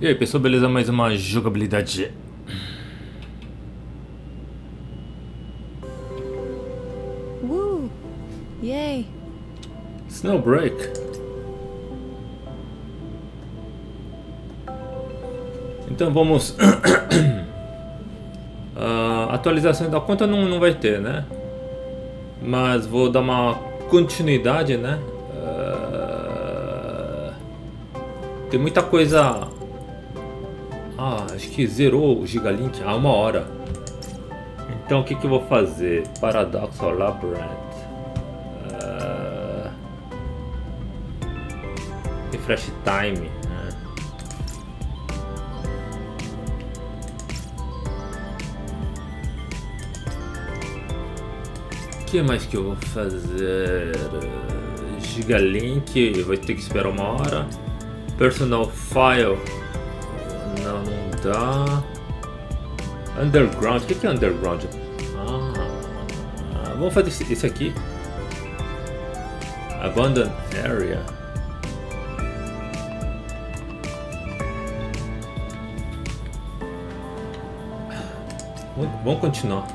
E aí pessoal, beleza? Mais uma jogabilidade. Woo! Yay! Snowbreak. Então vamos. uh, atualização da conta não, não vai ter, né? Mas vou dar uma continuidade, né? Uh, tem muita coisa acho que zerou o Gigalink há uma hora. Então o que, que eu vou fazer? Paradoxal Labyrinth. Uh... Refresh Time. Né? O que mais que eu vou fazer? Gigalink, vai ter que esperar uma hora. Personal File dá. Underground. O que é underground? Ah, vamos fazer esse aqui. Abandoned Area. Vamos continuar.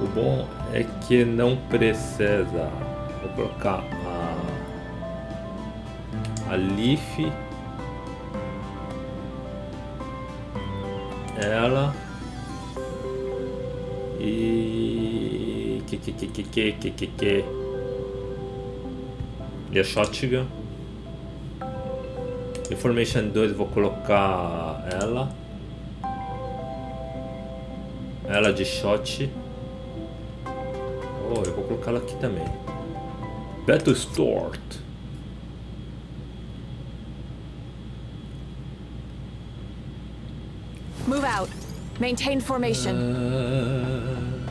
O bom é que não precisa. Vou colocar a, a Leaf ela. E. Que que que que que que que que. E a shotgun. Information 2 vou colocar ela. Ela de shot. Oh, eu vou colocar ela aqui também. Battlestort. Move out. Maintain formation. Uh...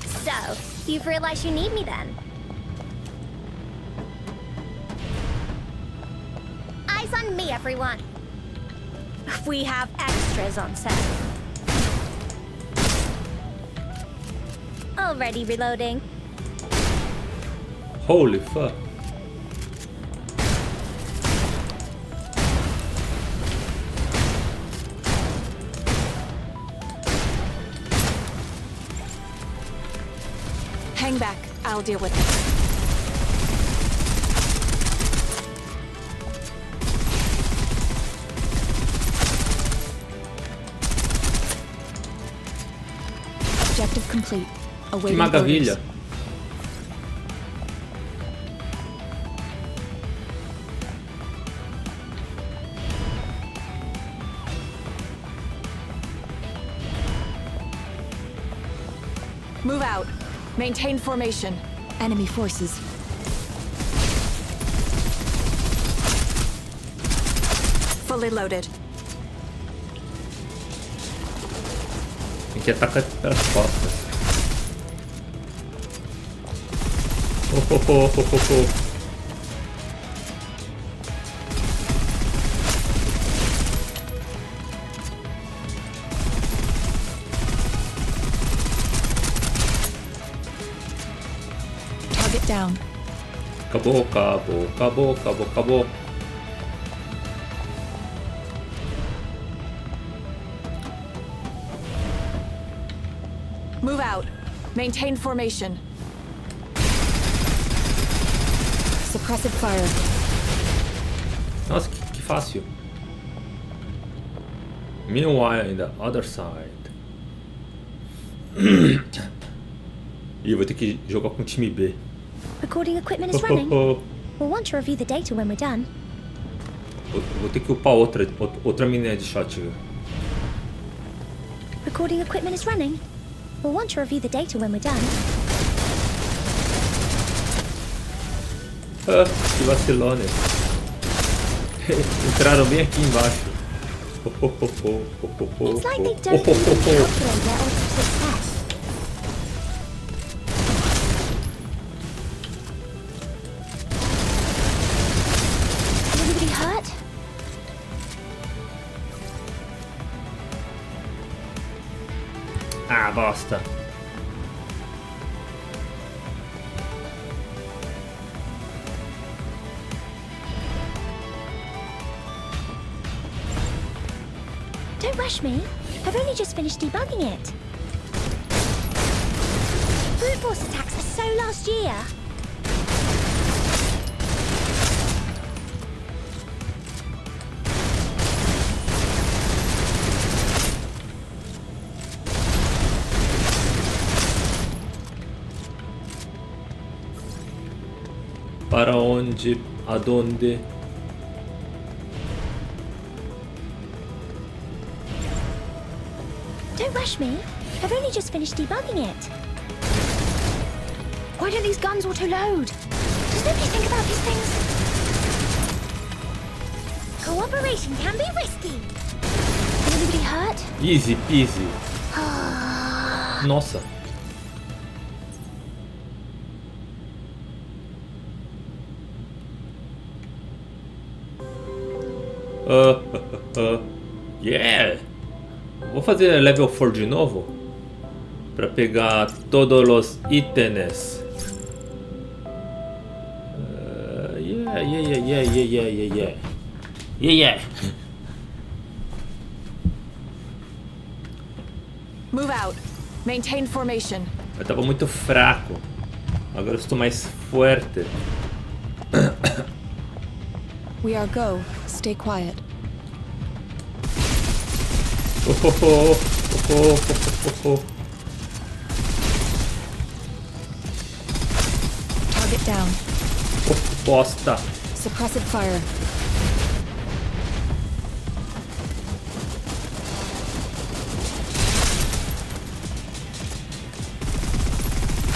So, you've realized you need me then? Eyes on me, everyone. We have extras on set. Already reloading. Holy fuck. Hang back. I'll deal with it. Objective complete. Awaiting que maravilha. Maintain formation. Enemy forces. Fully loaded. Tem que atacar pelas costas. Oh, oh, oh, oh, oh, oh. Acabou, acabou, acabou, acabou, acabou. Move out. Maintain formation. Suppressive fire. Nossa, que, que fácil. Meanwhile, in the other side. Ih, vou ter que jogar com o time B. Recording equipment is running. We'll want to review the data when we're done. Vou, vou ter que upar outra, outra- outra miné de shotgun. Recording equipment is running. We'll want to review the data when we're done. Ah, que vacilone. Entraram bem aqui embaixo. Oh, oh, oh, oh, oh, oh, oh, oh, they oh, oh, oh, oh. faster. Don't rush me. I've only just finished debugging it. Brute force attacks are so last year. Para onde? Adonde? Don't rush me. I've only just finished debugging it. Why don't these guns auto-load? Does nobody think about these things? Cooperation can be risky. Is anybody hurt? Easy peasy. Nossa. Uh, yeah! Vou fazer level 4 de novo. Para pegar todos os itens. Uh, yeah, yeah, yeah, yeah, yeah, yeah, yeah. Yeah, yeah. Move out. Maintain formation. Eu tava muito fraco. Agora eu estou mais forte. We are go. Stay quiet. Oh, oh, oh, oh, oh, oh, oh. Target down. Oh, bosta. Suppressive fire.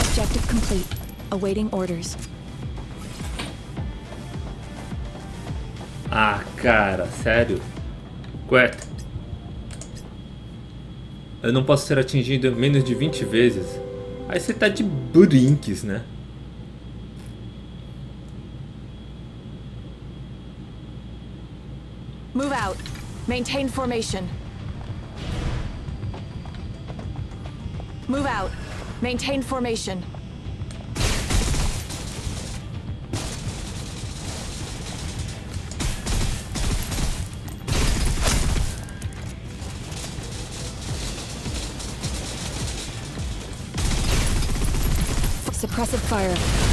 Objective complete. Awaiting orders. Ah, cara, sério? Quet. Eu não posso ser atingido menos de 20 vezes. Aí você tá de brinques, né? Move out. Maintain formation. Move out. Maintain formation. Suppressive fire.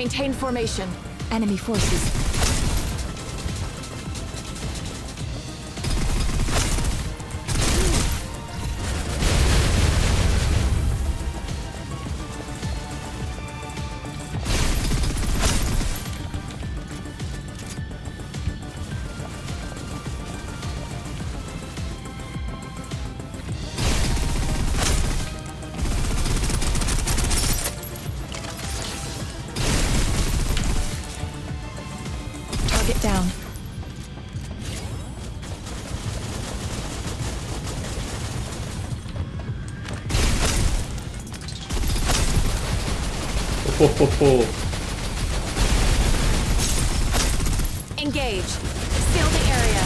Maintain formation. Enemy forces. Oh. Engage. Seal the area.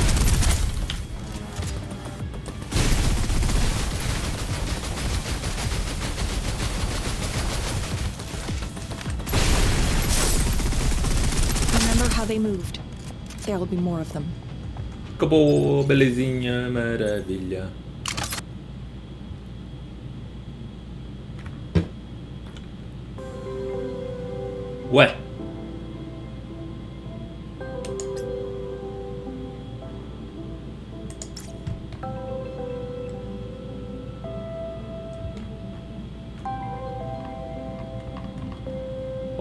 Remember how they moved. There will be more of them. Acabou, belezinha, Ué.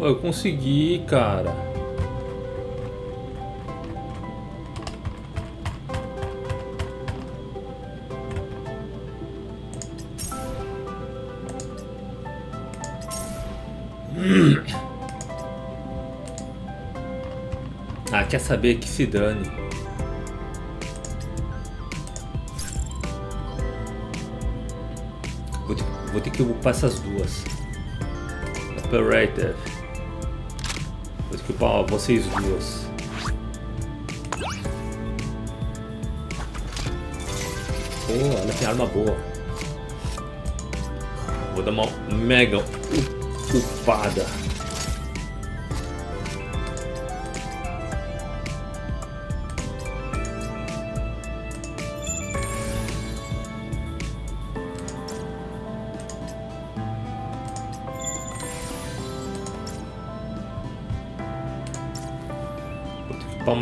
Eu consegui, cara. Quer saber que se dane. Vou ter, vou ter que upar essas duas. Operative. Vou ter que upar vocês duas. Pô, ela tem arma boa. Vou dar uma mega upada.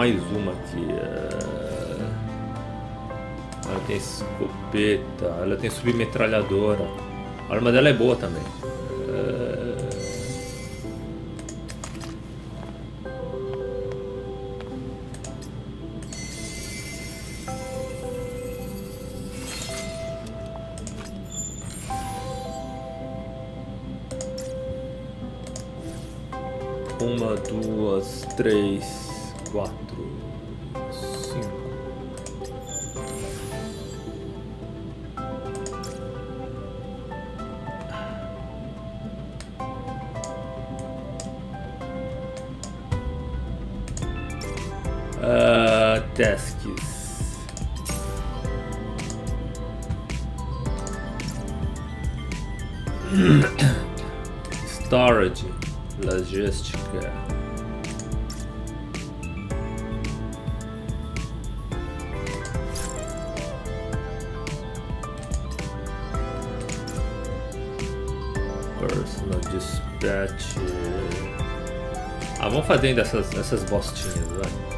Mais uma aqui. é. Ela tem escopeta, ela tem submetralhadora. A arma dela é boa também. É. Uma, duas, três, tasks. Storage, logística. Personal dispatch. Ah, vamos fazendo essas, essas bostinhas, vai.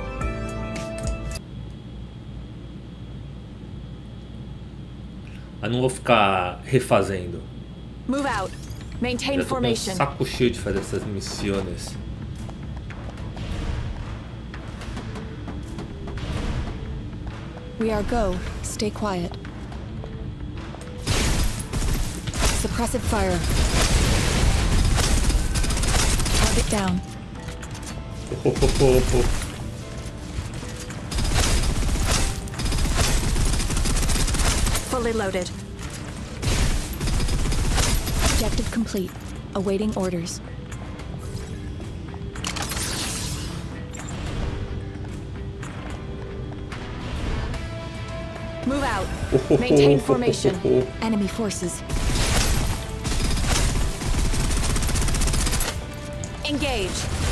Ah, não vou ficar refazendo. Move out. Maintain Já tô com um formation. saco cheio de fazer essas missões. We are go. Stay quiet. Suppressive fire. Target down. Oh, oh, oh, Fully loaded. Objective complete. Awaiting orders. Move out. Maintain formation. Enemy forces. Engage.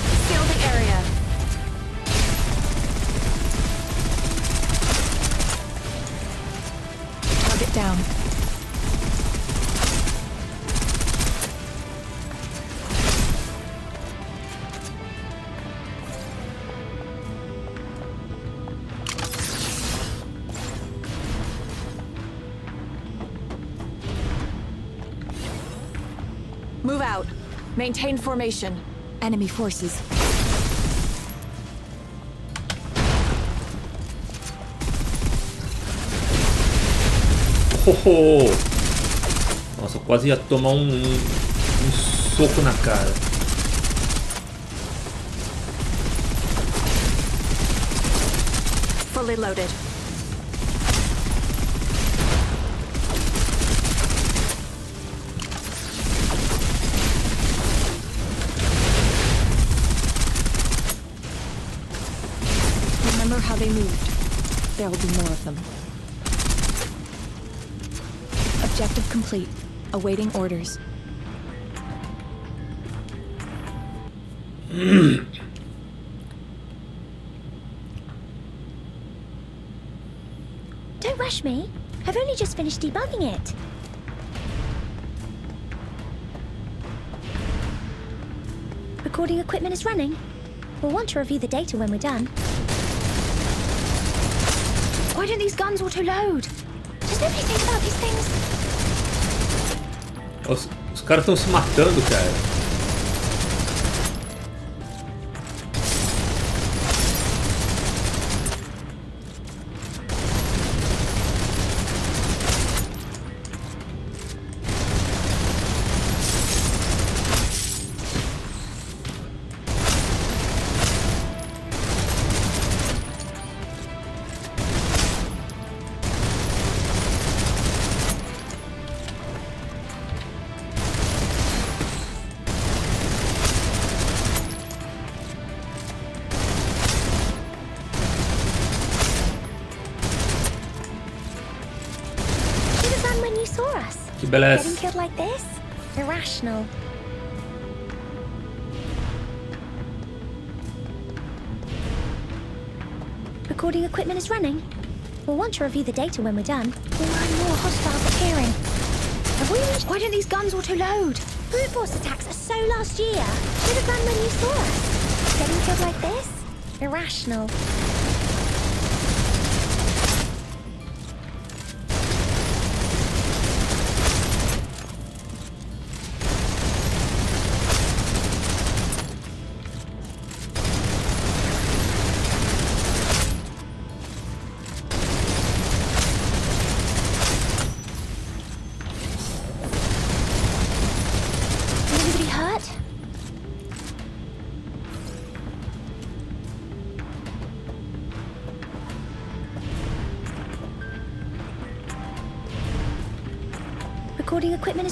Move out. Maintain formation. Enemy forces. Oh, oh. Nossa, quase ia tomar um, um soco na cara. Fully loaded. There will be more of them. Objective complete. Awaiting orders. Don't rush me. I've only just finished debugging it. Recording equipment is running. We'll want to review the data when we're done. Don't these guns auto-load? Does nobody think about these things? Os, os caras estão se matando, cara. Beleza. Getting killed like this? Irrational. Recording equipment is running. We'll want to review the data when we're done. And more hostiles appearing. Have we reached? Why don't these guns auto-load? Brute force attacks are so last year. Should have run when you saw us. Getting killed like this? Irrational.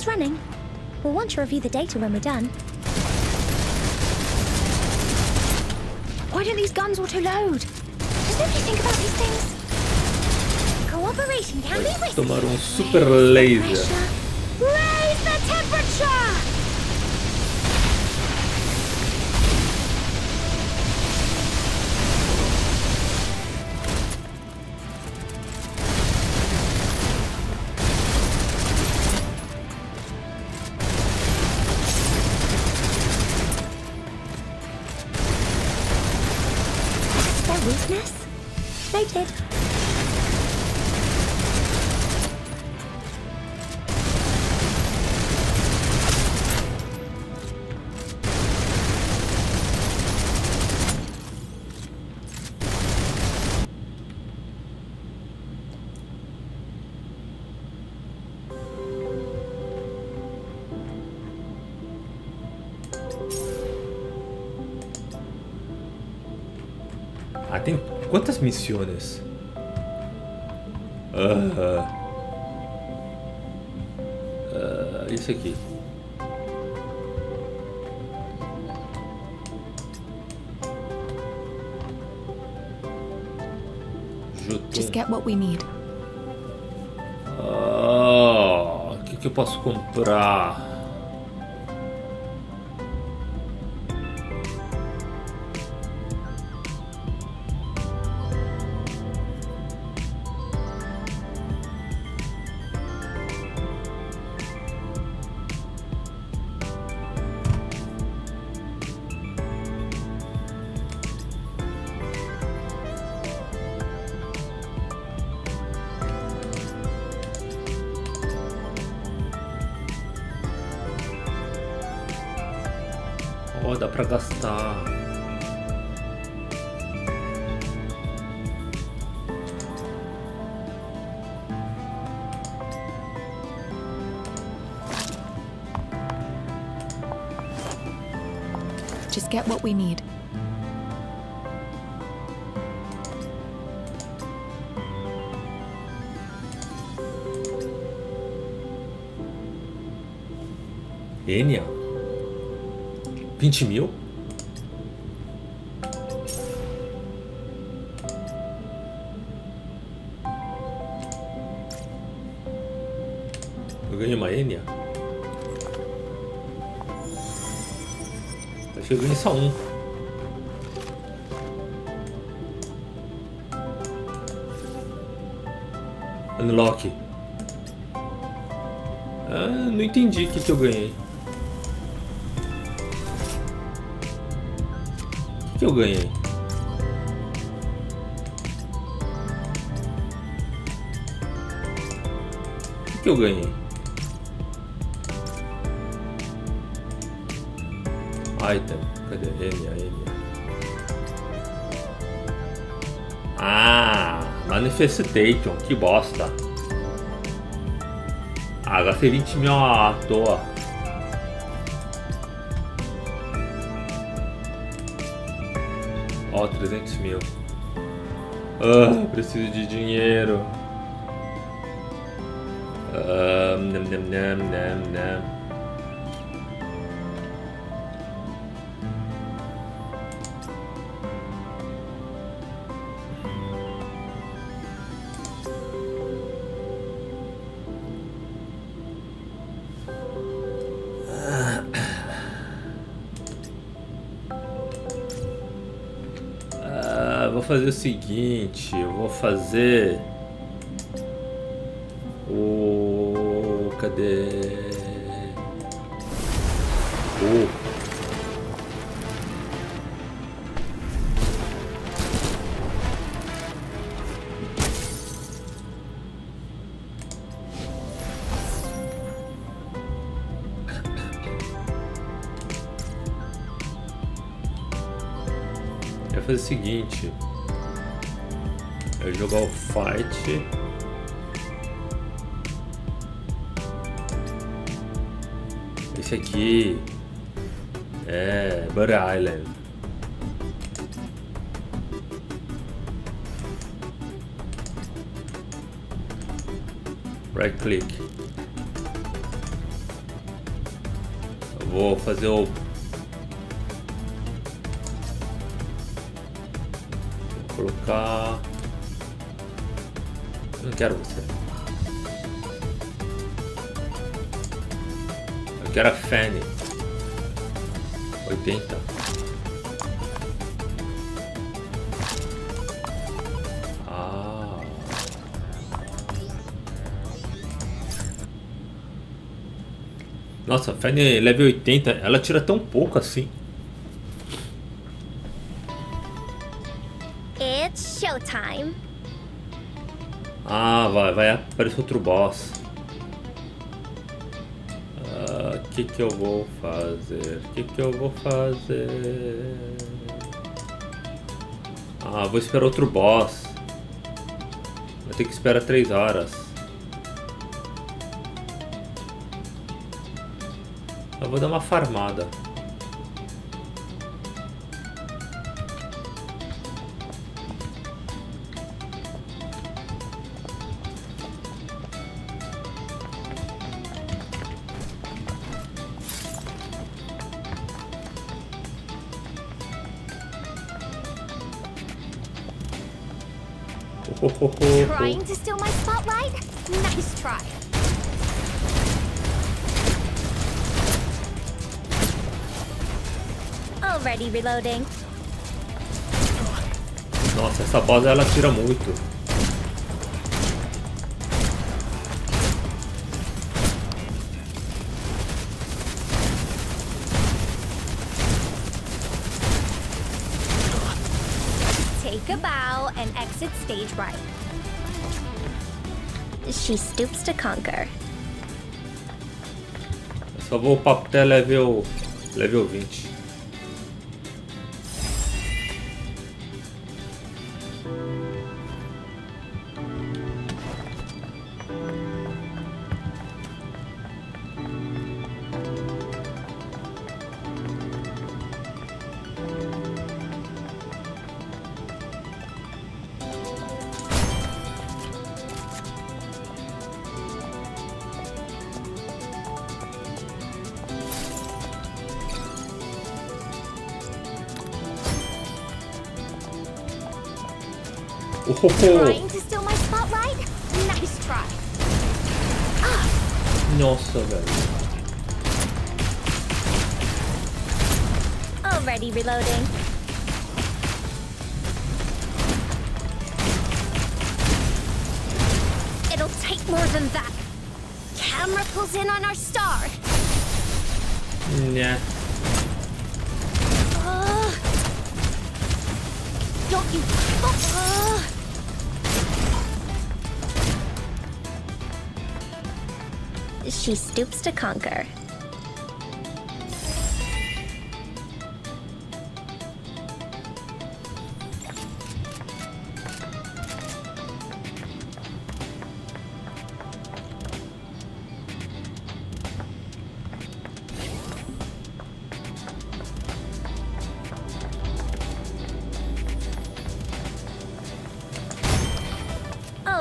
Running. We'll want to review the data when we're done. Why don't these guns auto-load? Does nobody think about these things? Cooperation can be risky. Tomar um super laser. Tem quantas missões? Ah, ah, isso aqui. Just get what we need. Ah, o que, que eu posso comprar? we need. 얘냐? 20 mil? Ganha uma Enya? Eu ganhei só um. Unlock. Ah, não entendi o que, que eu ganhei. O que, que eu ganhei? O que, que eu ganhei? Item. Cadê? Enya. Ah, Manifestation. Que bosta. Ah, gastei 20 mil à toa. Ó, 300 mil. Ah, preciso de dinheiro. Ah, nam, nam, nam, nam, nam. Seguinte, eu vou fazer o cadê? O fazer o seguinte. Eu jogar o fight. Esse aqui é Butter Island. Right click. Eu vou fazer o colocar. Quero você. Eu quero a Fanny. 80. Ah. Nossa, a Fanny level 80, ela tira tão pouco assim. Vai aparecer outro boss. O ah, que que eu vou fazer? O que que eu vou fazer? Ah, vou esperar outro boss. Vou ter que esperar 3 horas. Eu vou dar uma farmada. Already reloading. Nossa, essa boss ela tira muito. Take a bow and exit stage right. She stoops to conquer. só vou upar até level, level 20.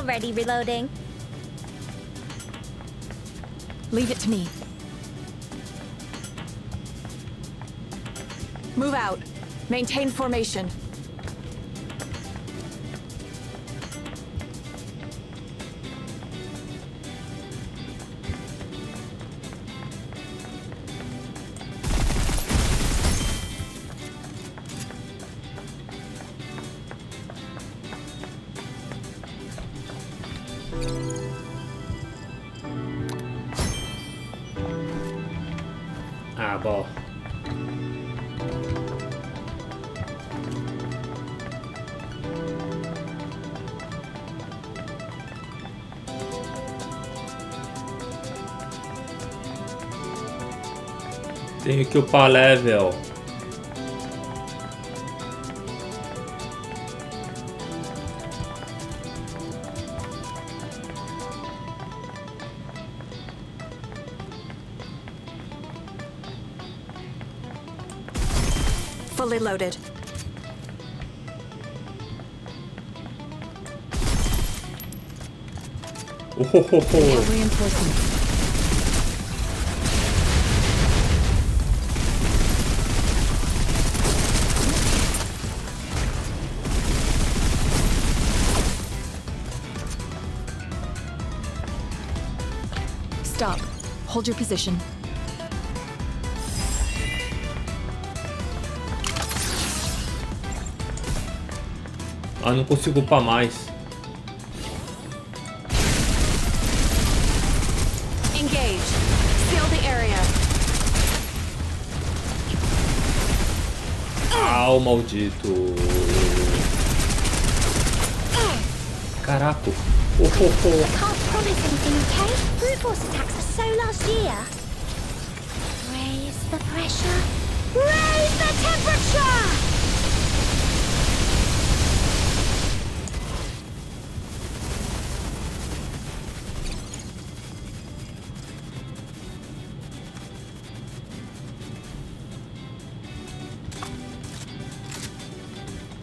Already reloading. Leave it to me. Move out. Maintain formation. que level. Fully loaded. Oh, ho, ho, ho. Hold your position. Ah, não consigo upar mais. Engage. Seal the area. Ah, o maldito. Caraca. Oh. Can't promise anything, okay? Brute force attacks are so last year. Raise the pressure. Raise the temperature!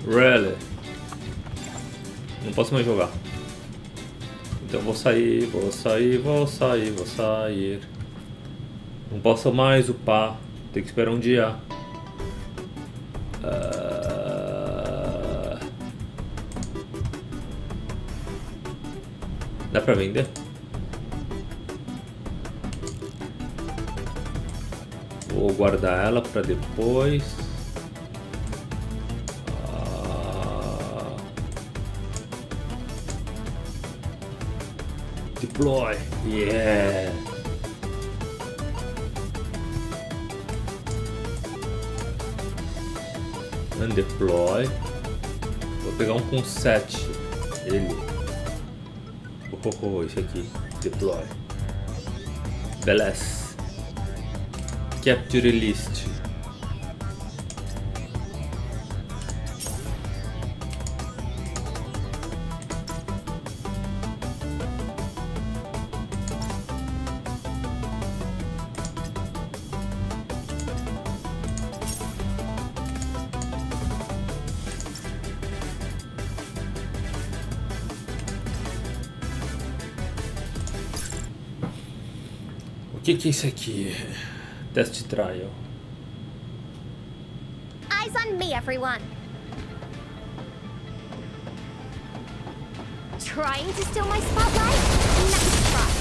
Really? Não posso mais jogar. Então vou sair, vou sair, vou sair, vou sair. Não posso mais upar. Tem que esperar um dia. Ah. Dá pra vender? Vou guardar ela pra depois. Deploy. Yeah. Undeploy. Vou pegar um com 7. Ele. Oh, oh, oh, esse aqui. Deploy. Beleza. Capture list. Que que é isso aqui? Trial. Eyes on me, everyone. Trying to steal my spotlight? Nice try.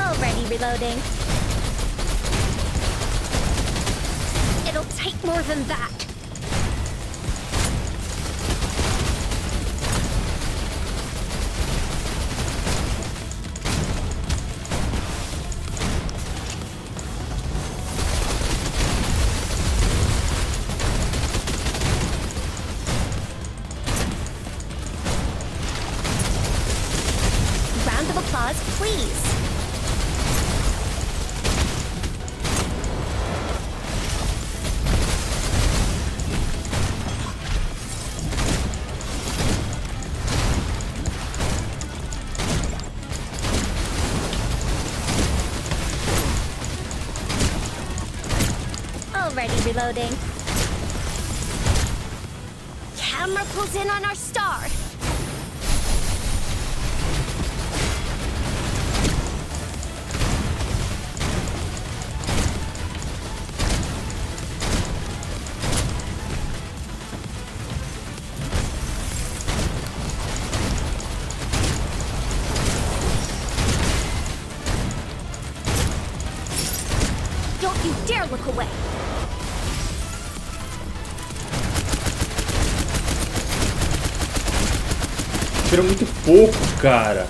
Already reloading. Reloading. Camera pulls in on our star. Don't you dare look away! Tira muito pouco, cara.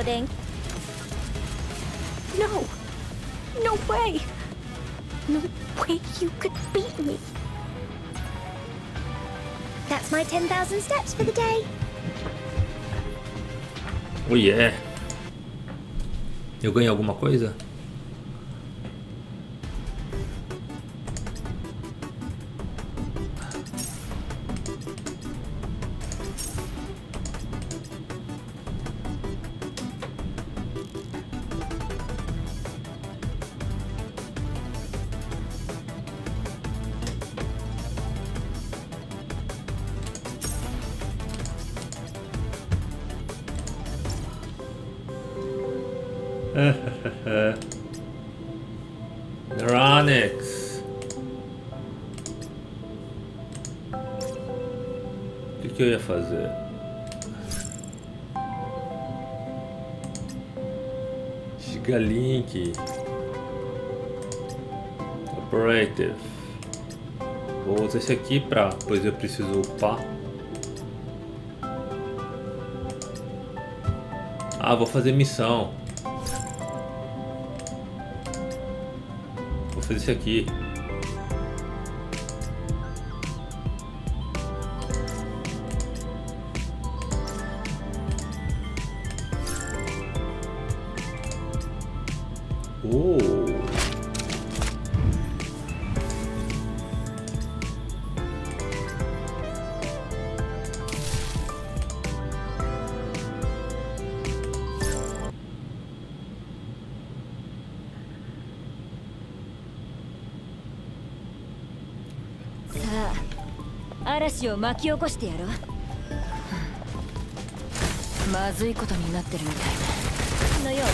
Reloading. No. No way. No way you could beat me. That's my 10,000 steps for the day. Oh yeah. Eu ganhei alguma coisa? Neuronix. O que, eu ia fazer? Gigalink. Operative. Vou usar esse aqui pra, pois eu preciso upar. Ah, vou fazer missão. Fazer isso aqui. 巻き起こしてやろうまずいことになってるみたいなのようね。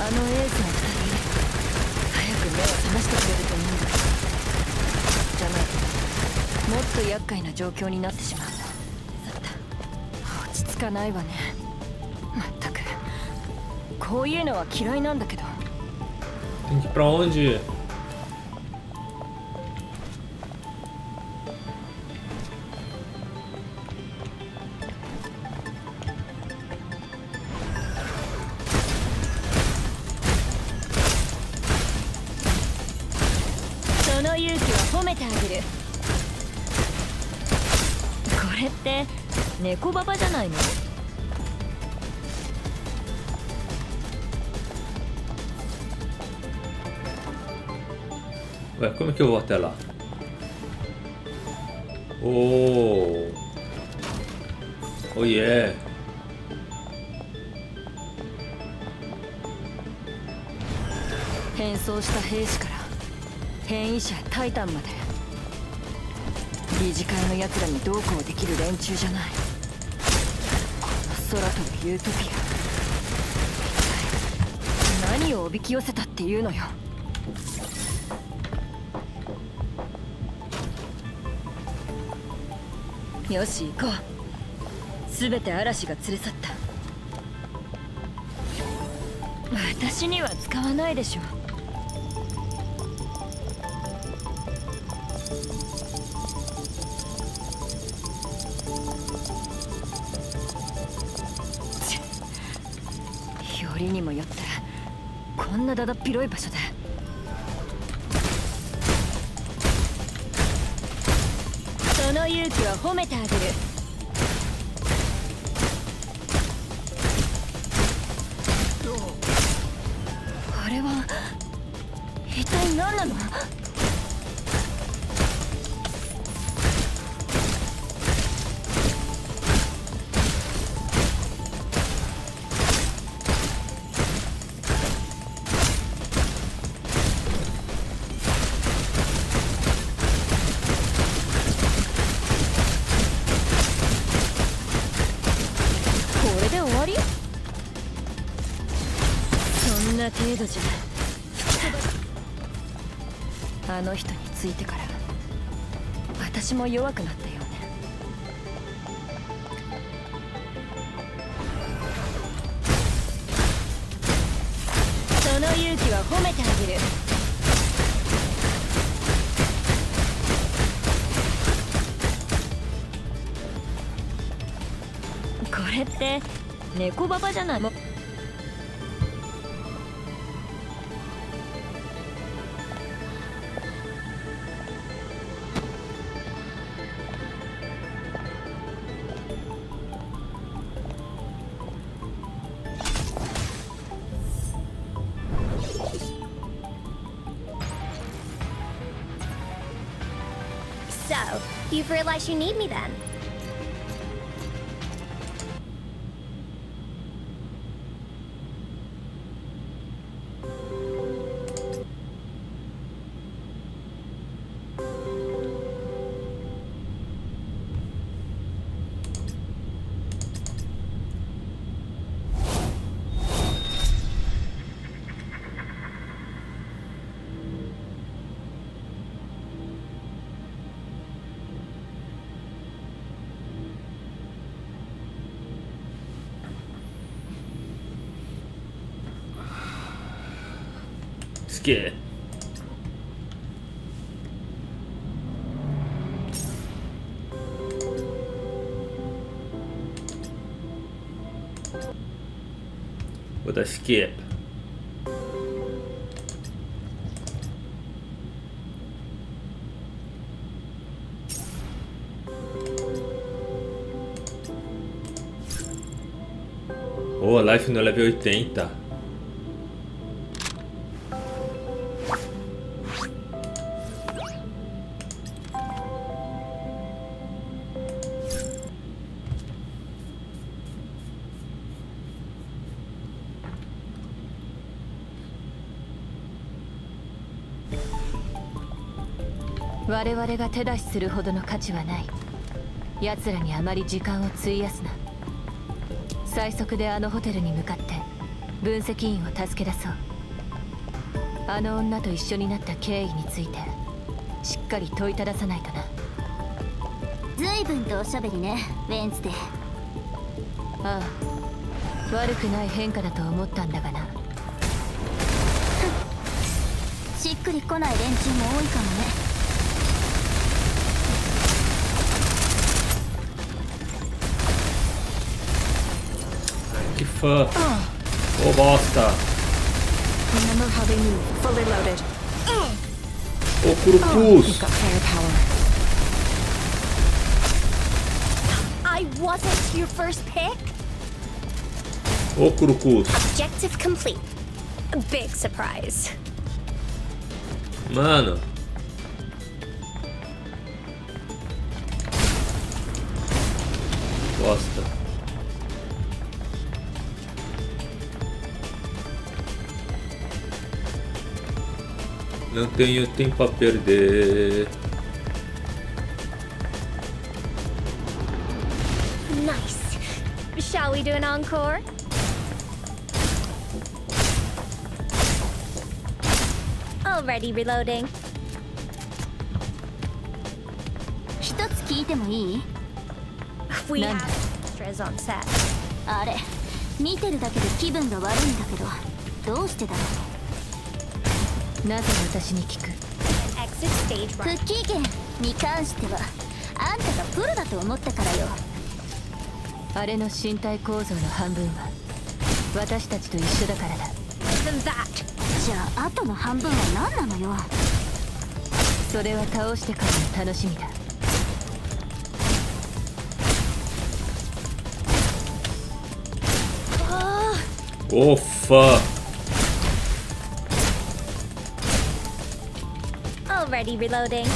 あのエースの二人早く目を覚ましてくれるといいんだ。じゃない。ともっと厄介な状況になってしまう。落ち着かないわね。まったく。こういうのは嫌いなんだけど。Tem que ir pra onde? めてあげるこれって猫ババじゃないの？Ué, como é que eu vou até lá? Oh! Oh yeah! 変装した兵士から変異者タイタンまで理事会の奴らにどうこうできる連中じゃない。この空飛ぶユートピア一体何をおびき寄せたっていうのよ。よし行こう。全て嵐が連れ去った。私には使わないでしょなだだっ広い場所で。その勇気は褒めてあげる。程度じゃあの人についてから私も弱くなったよね。その勇気は褒めてあげる。これって猫ババじゃない？も you've you need me then? Dar skip. Oh, life no level 80.. 々が手出しするほどの価値はない。奴らにあまり時間を費やすな。最速であのホテルに向かって分析員を助け出そう。あの女と一緒になった経緯についてしっかり問いたださないとな。随分とおしゃべりね、ウェンズデー。ああ悪くない変化だと思ったんだがな。しっくりこない連中も多いかもね。Fã. Ô bosta. Fully loaded. Ô You've Curupus. I wasn't your first pick. Ô Curucus. Objective complete. A big surprise. Mano. Não tenho tempo a perder. Nice. Shall we do an encore? Already reloading. 一つ聞いてもいい We have extras on set. あれ見てるだけで気分が悪いんだけどどうしてだろうなぜ私に聞く？クッキーゲ券に関してはあんたがプロだと思ったからよ。あれの身体構造の半分は私たちと一緒だからだ。じゃああとの半分は何なのよ。それは倒してからの楽しみだ。おっファ Already reloading.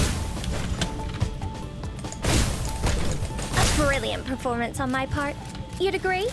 A brilliant performance on my part. You'd agree?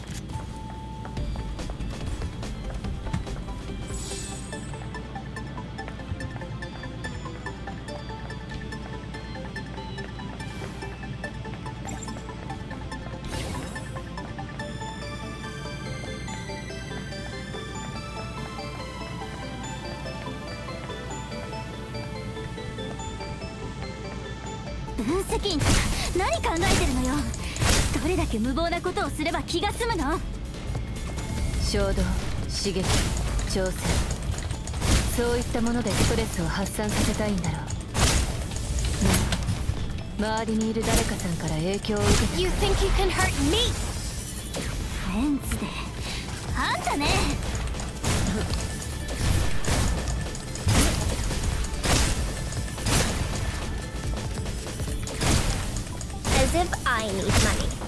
無謀なことをすれば気が済むの。衝動刺激挑戦。そういったものでストレスを発散させたいんだろう。周りにいる誰かさんから影響を受けて You think you can hurt me? フェンツで。あんたね。As if I need money.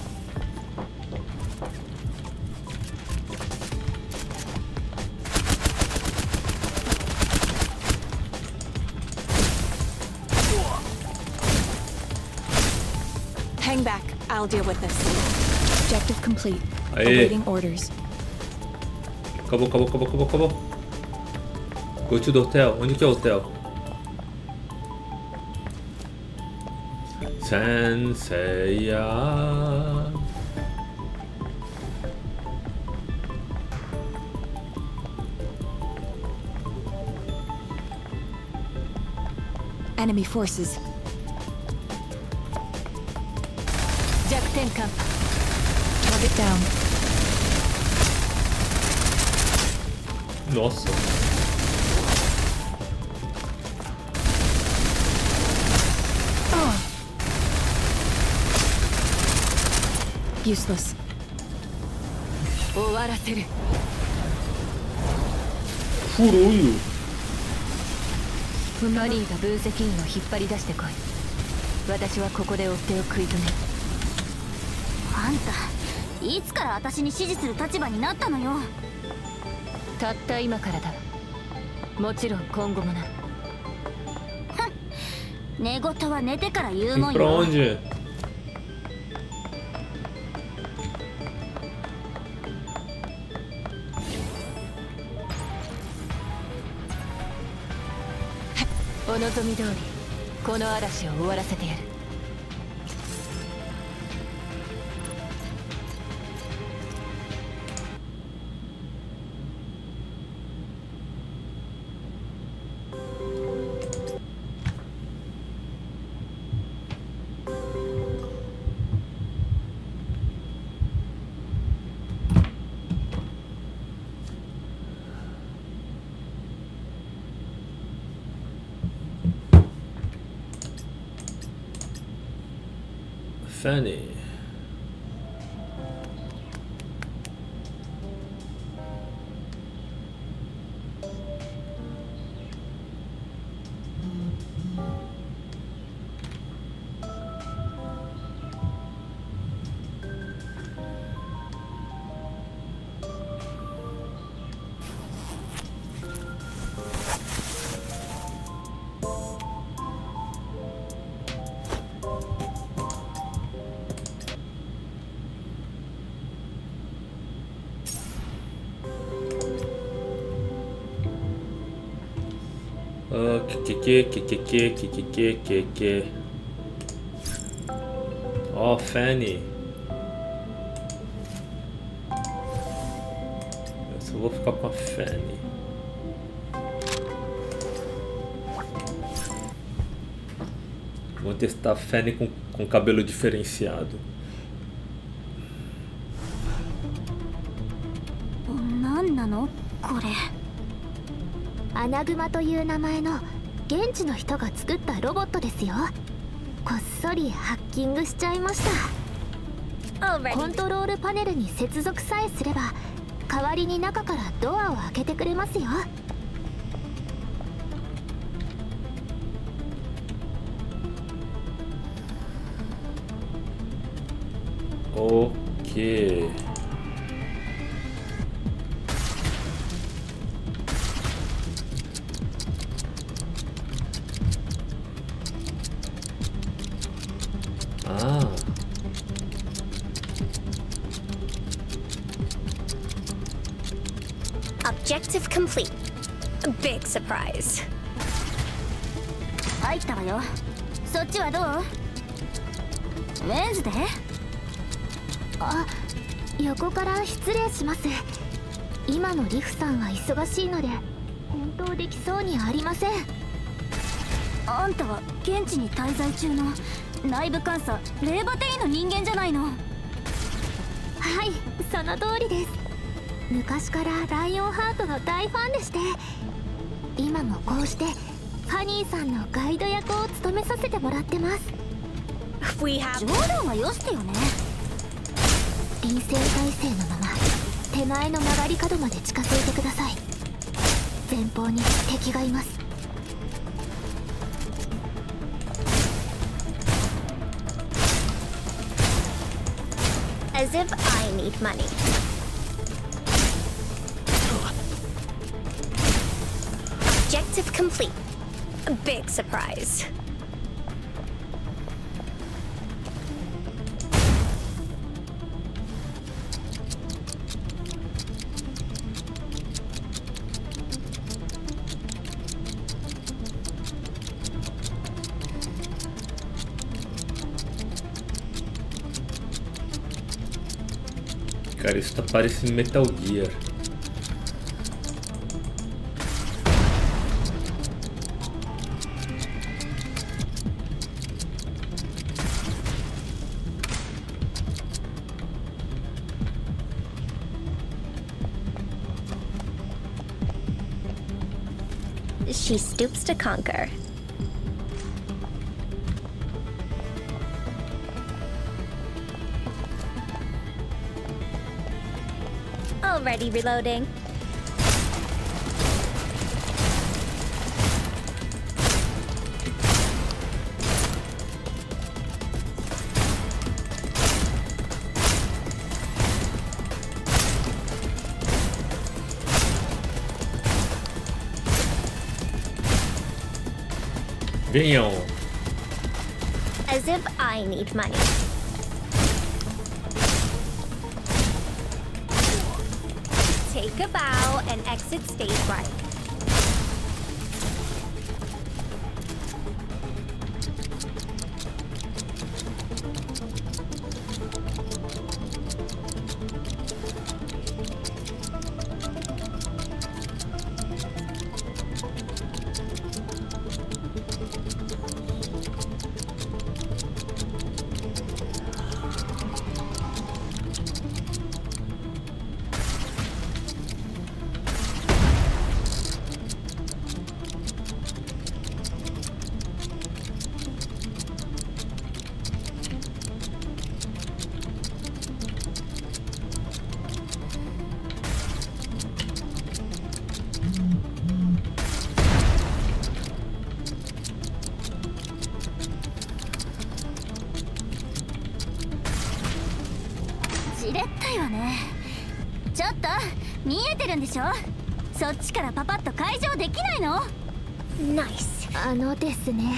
I'll deal with this. Objective complete. Aí. Awaiting orders. Acabou, acabou, acabou, acabou, acabou. Go to the hotel. Onde que é o hotel? Senseiya. Enemy forces. Nossa. Useless. 終わらせる Furulho. マリーが分析員を引っ張り出してこい私はここで追っ手を食い止めるあんたいつから私に指示する立場になったのよたった今からだ。もちろん今後もな。寝言は寝てから言うもんよ?お望み通りこの嵐を終わらせてやる funny. que que que que que que que que que que Ó, Fanny. Eu só vou ficar com a Fanny. Vou testar a Fanny com, com cabelo diferenciado. 何なのこれアナグマという名前の 現地の人が作ったロボットですよ。こっそりハッキングしちゃいました。コントロールパネルに接続さえすれば代わりに中からドアを開けてくれますよ。Ok. Objective complete. Big surprise. 入ったわよ。そっちはどう？ウェンズデーあ横から失礼します。今のリフさんは忙しいので本当できそうにありません。あんたは現地に滞在中の内部監査レーバテイの人間じゃないの。はいその通りです。昔からライオンハートの大ファンでして今もこうしてハニーさんのガイド役を務めさせてもらってます。冗談はよしてよね。臨戦態勢のまま手前の曲がり角まで近づいてください。前方に敵がいます。As if I need money. Surprise. Cara, isso tá parecendo Metal Gear. She stoops to conquer. Already reloading. Venham! As if I need money. Take a bow and exit stage right. ないの？Nice. あのですね。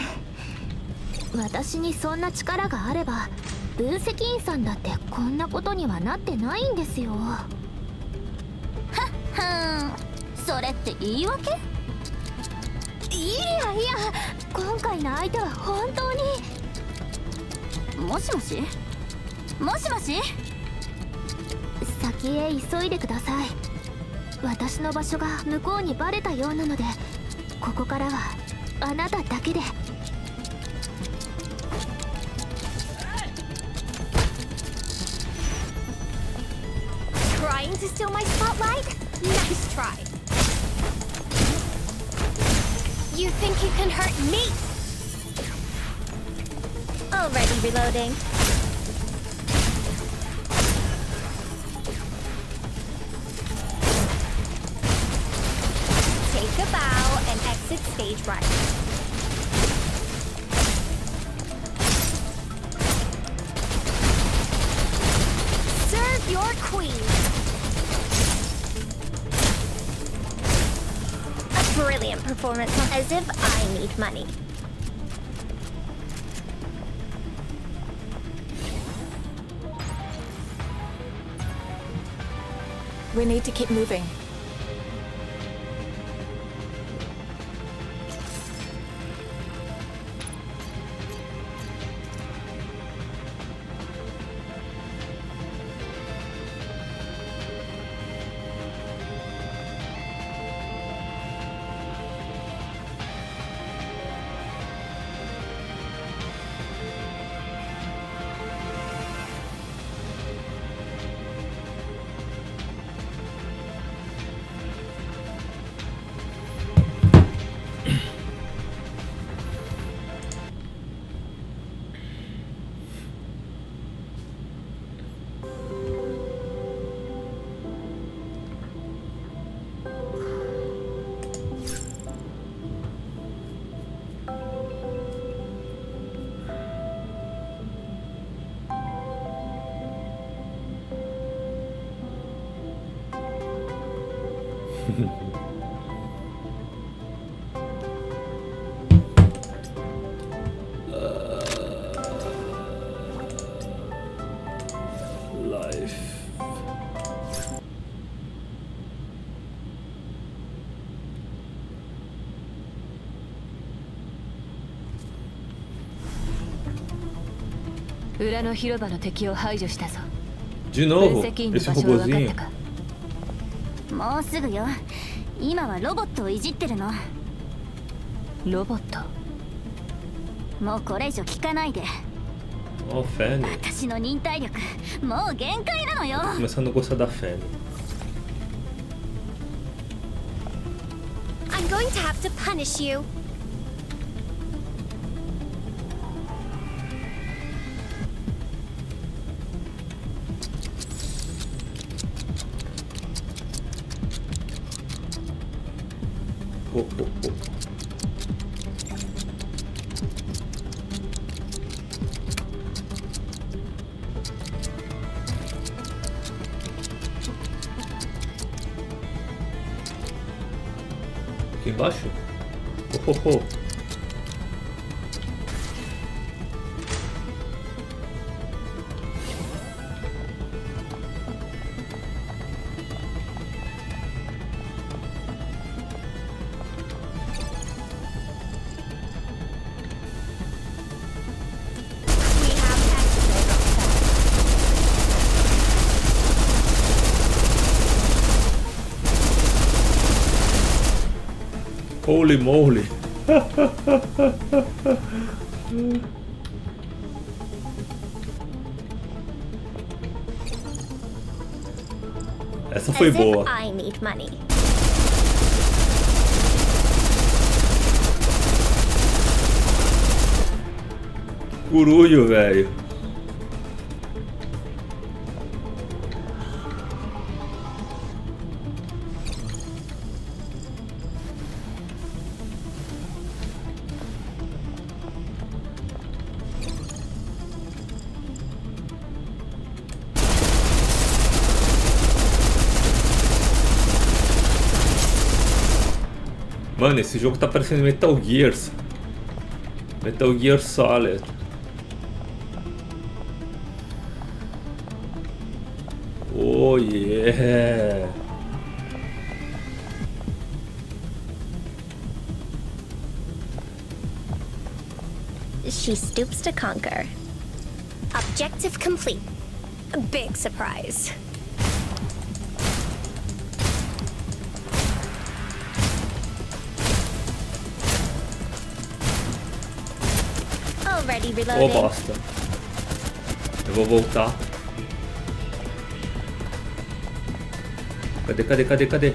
私にそんな力があれば分析員さんだってこんなことにはなってないんですよ。はっはん。それって言い訳？いやいや今回の相手は本当に。もしもし？もしもし？先へ急いでください私の場所が向こうにバレたようなのでここからはあなただけで。Trying stage right. Serve your queen. A brilliant performance, as if I need money. We need to keep moving. の広場の敵を排除したぞ。ジュノーブ、エスホボジン。もうすぐよ。今はロボットをいじってるの。ロボット？もうこれ以上聞かないで。オフェン。私の忍耐力、もう限界なのよ。今そのこさだフェン。I'm going to have to punish you. Holy moly! Essa foi boa. if I need money. Curulho, velho. Mano, esse jogo tá parecendo Metal Gears. Metal Gear Solid. Oh yeah! She stoops to conquer. Objective complete. A big surprise. Ô bosta. Eu vou voltar. Cadê, cadê, cadê, cadê?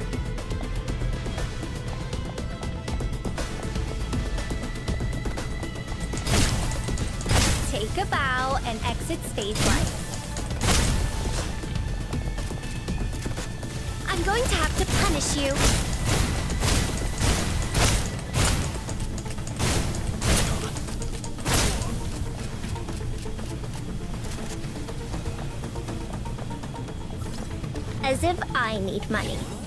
Take a bow and exit stage one. I'm going to have to punish you. As if I need money.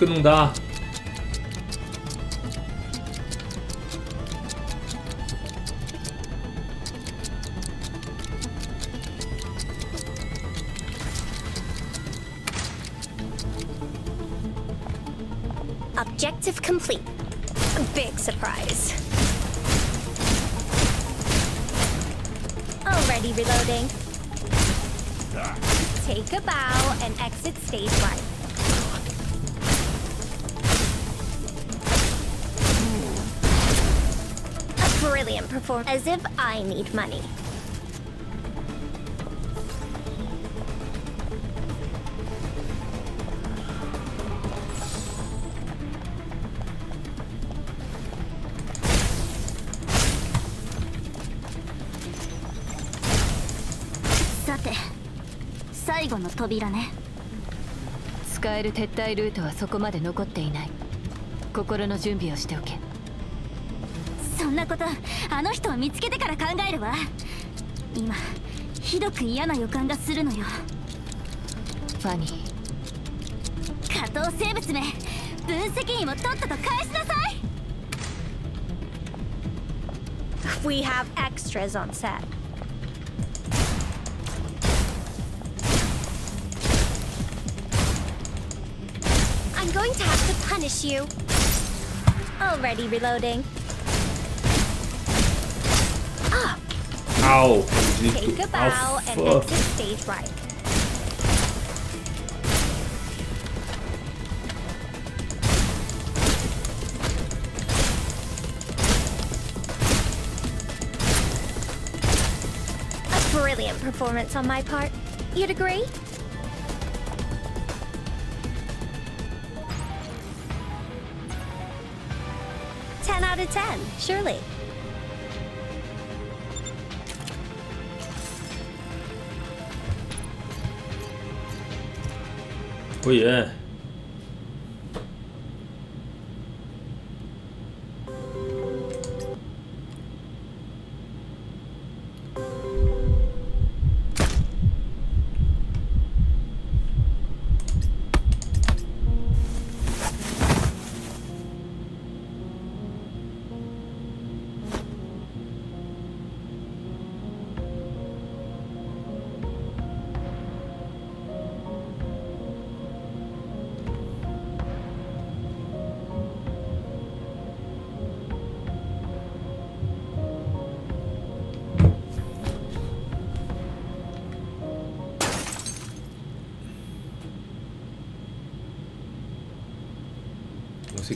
Não dá? Objective complete. Big surprise. Already reloading. Take a bow and exit stage right. perform as if I need の扉ね。使える撤退ルートはそこまで残っていない。心の準備をしておけ。そんなことあの人を見つけてから考えるわ今ひどく嫌な予感がするのよファニー下等生物め分析員をとっとと返しなさい We have extras on set. I'm going to have to punish you. Already reloading. Au! Take a bow and Au, exit stage right. A brilliant performance on my part. You'd agree? Ten out of ten, surely. 服务。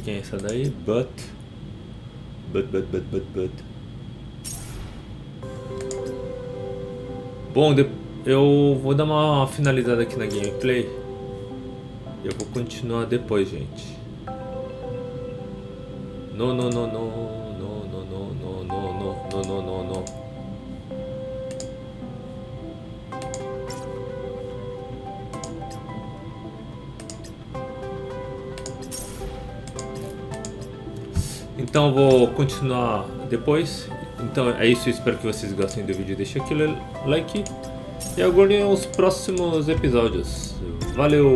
Quem é essa daí, but. But, but, but, but, but. Bom, eu vou dar uma finalizada aqui na gameplay. Eu vou continuar depois, gente. Não, não, não, não, Então vou continuar depois. Então é isso, espero que vocês gostem do vídeo. Deixa aquele like e aguardem os próximos episódios. Valeu!